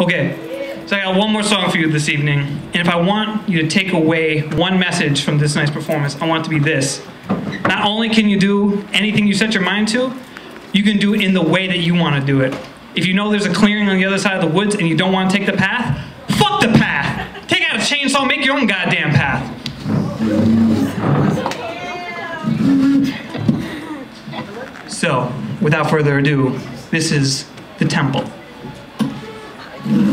Okay, so I got one more song for you this evening, and if I want you to take away one message from this night's performance, I want it to be this. Not only can you do anything you set your mind to, you can do it in the way that you want to do it. If you know there's a clearing on the other side of the woods and you don't want to take the path, fuck the path! Take out a chainsaw, make your own goddamn path. So, without further ado, this is the temple. Yeah.